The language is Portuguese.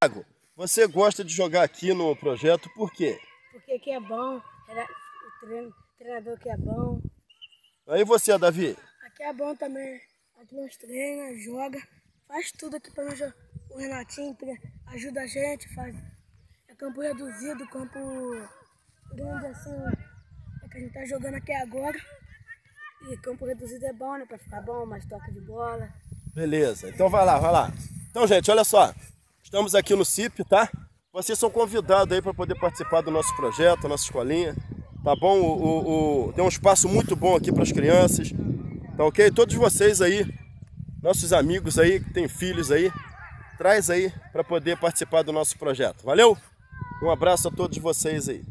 Thiago, você gosta de jogar aqui no projeto por quê? Porque aqui é bom, o treinador aqui é bom. Aí você, Davi? Aqui é bom também. Aqui nós treina, joga, faz tudo aqui para nós. O Renatinho ajuda a gente, faz é campo reduzido, campo grande assim, é que a gente tá jogando aqui agora. E campo reduzido é bom, né? Pra ficar bom, mais toque de bola. Beleza, então vai lá, vai lá. Então, gente, olha só. Estamos aqui no CIP, tá? Vocês são convidados aí para poder participar do nosso projeto, nossa escolinha. Tá bom? O, o, o, tem um espaço muito bom aqui para as crianças. Tá ok? Todos vocês aí, nossos amigos aí, que têm filhos aí, traz aí para poder participar do nosso projeto. Valeu? Um abraço a todos vocês aí.